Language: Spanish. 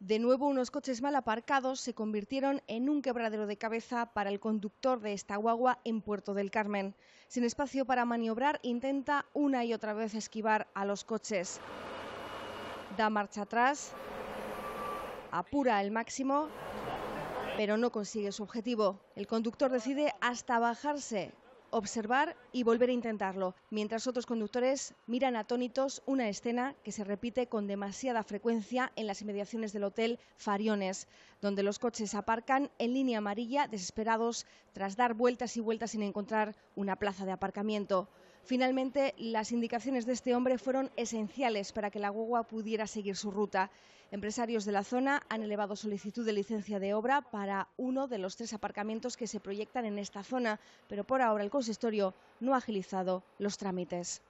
De nuevo, unos coches mal aparcados se convirtieron en un quebradero de cabeza para el conductor de esta guagua en Puerto del Carmen. Sin espacio para maniobrar, intenta una y otra vez esquivar a los coches. Da marcha atrás, apura al máximo, pero no consigue su objetivo. El conductor decide hasta bajarse observar y volver a intentarlo, mientras otros conductores miran atónitos una escena que se repite con demasiada frecuencia en las inmediaciones del hotel Fariones, donde los coches aparcan en línea amarilla desesperados tras dar vueltas y vueltas sin encontrar una plaza de aparcamiento. Finalmente, las indicaciones de este hombre fueron esenciales para que la guagua pudiera seguir su ruta. Empresarios de la zona han elevado solicitud de licencia de obra para uno de los tres aparcamientos que se proyectan en esta zona, pero por ahora el consistorio no ha agilizado los trámites.